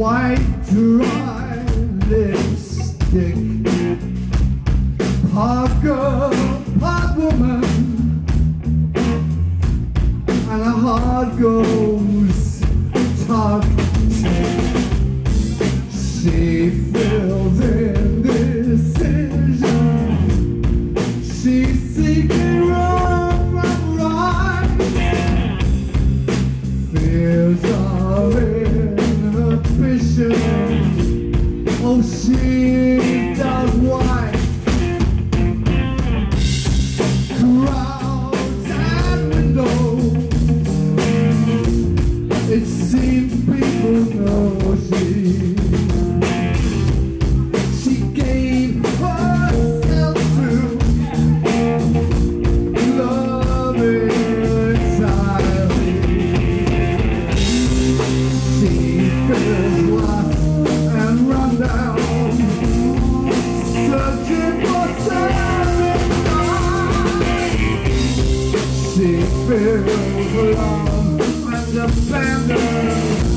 white dry lipstick. Hot girl, hot woman, and a heart goes talk. She fills in this. Oh, she does white. Crowds and windows. It seems people know She feels alone and abandoned. Oh,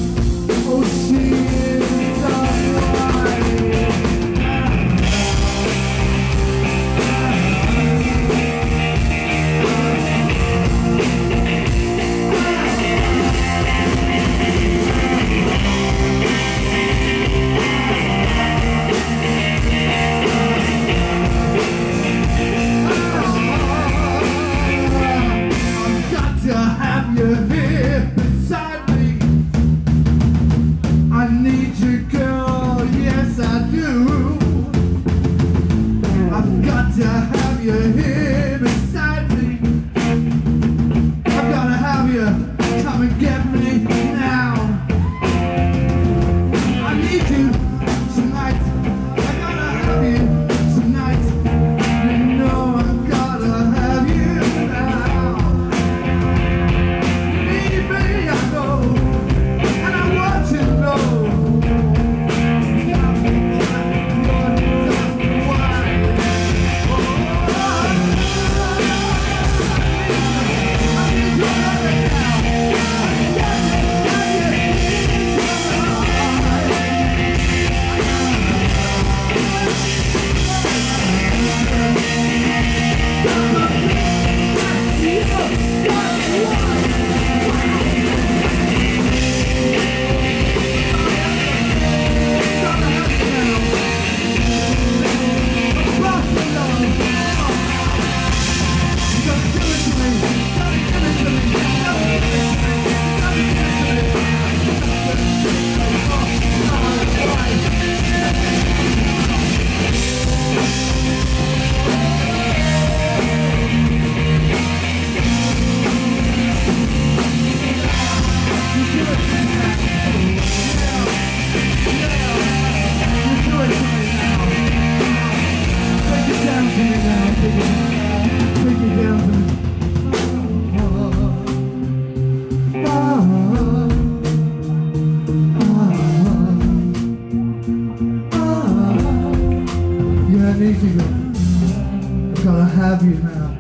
I need you. Gotta have you now.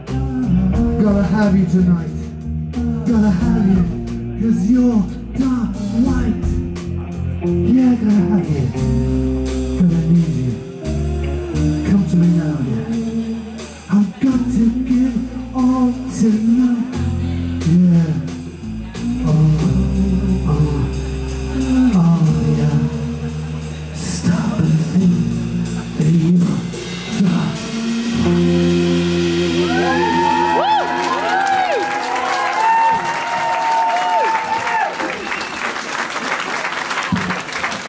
Gotta have you tonight. Gotta have you. Cause you're dark white. Yeah, gotta have you.